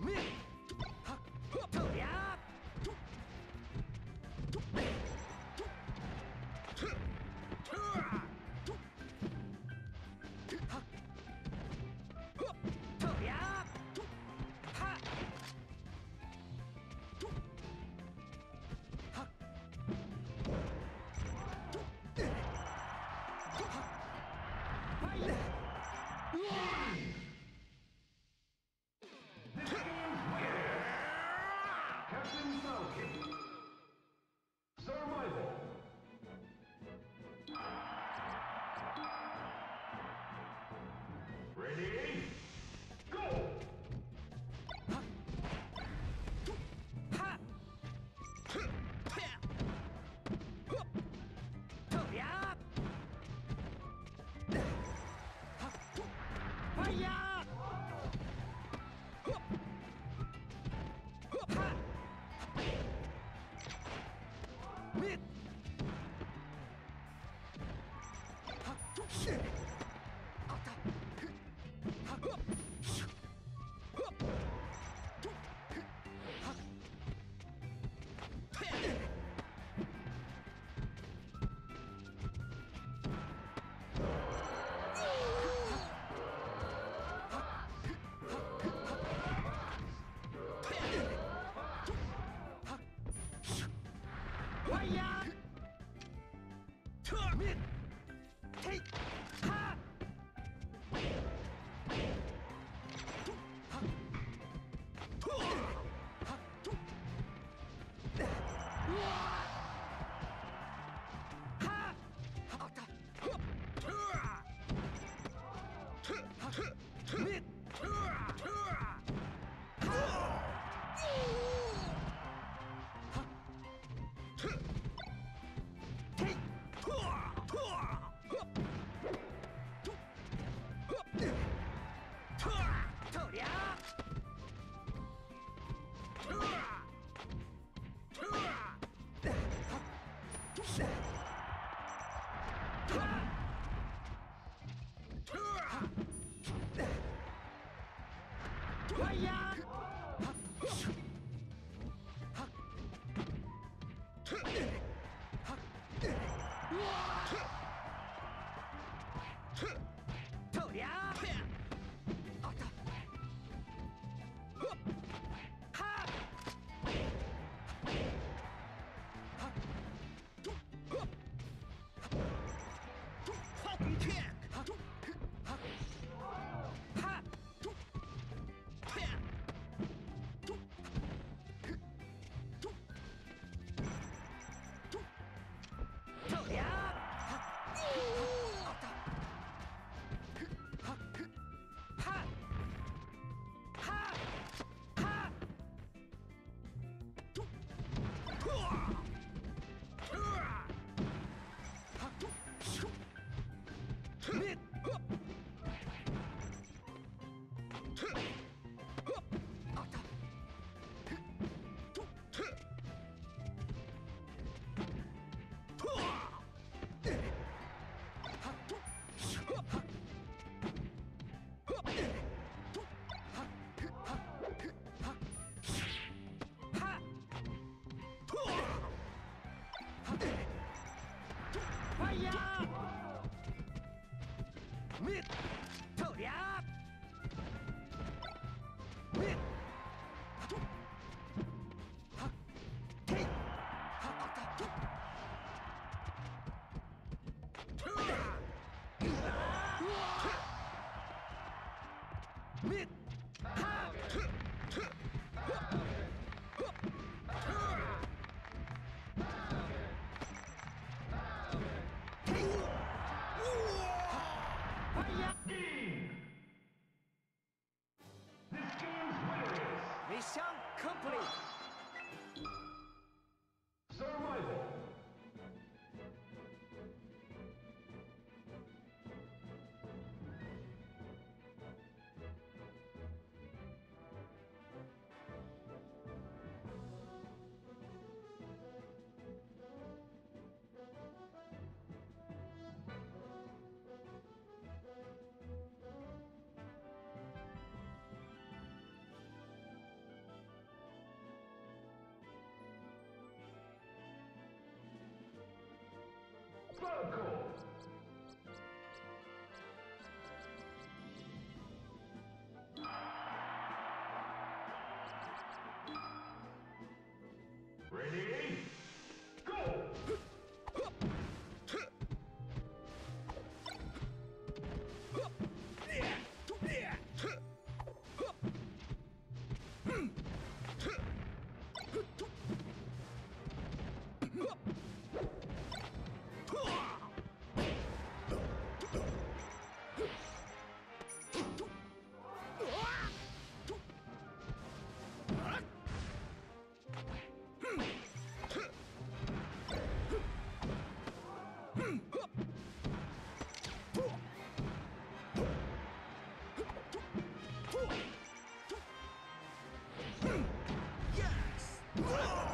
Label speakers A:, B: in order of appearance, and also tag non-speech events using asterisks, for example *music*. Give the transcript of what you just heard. A: Me! とりゃ Shit! *sighs* Ready? friend.